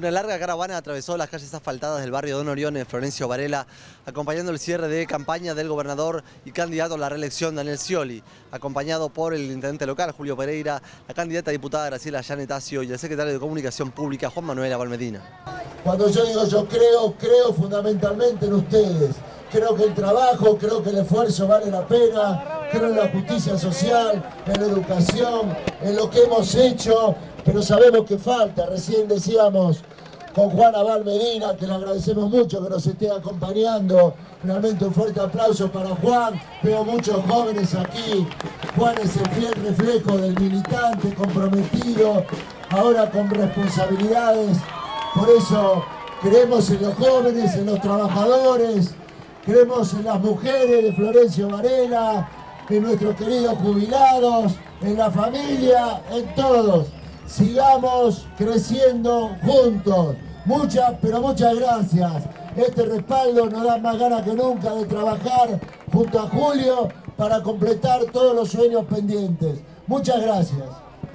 Una larga caravana atravesó las calles asfaltadas del barrio Don Orione, Florencio Varela, acompañando el cierre de campaña del gobernador y candidato a la reelección Daniel Scioli, acompañado por el intendente local Julio Pereira, la candidata a diputada Graciela Yanetacio y el secretario de Comunicación Pública Juan Manuel Abalmedina. Cuando yo digo yo creo, creo fundamentalmente en ustedes. Creo que el trabajo, creo que el esfuerzo vale la pena, creo en la justicia social, en la educación, en lo que hemos hecho, pero sabemos que falta. Recién decíamos con Juan Abal Medina, que le agradecemos mucho que nos esté acompañando. Realmente un fuerte aplauso para Juan. Veo muchos jóvenes aquí. Juan es el fiel reflejo del militante comprometido, ahora con responsabilidades. Por eso creemos en los jóvenes, en los trabajadores, creemos en las mujeres de Florencio Varela, en nuestros queridos jubilados, en la familia, en todos. Sigamos creciendo juntos. Muchas, pero muchas gracias. Este respaldo nos da más ganas que nunca de trabajar junto a Julio para completar todos los sueños pendientes. Muchas gracias.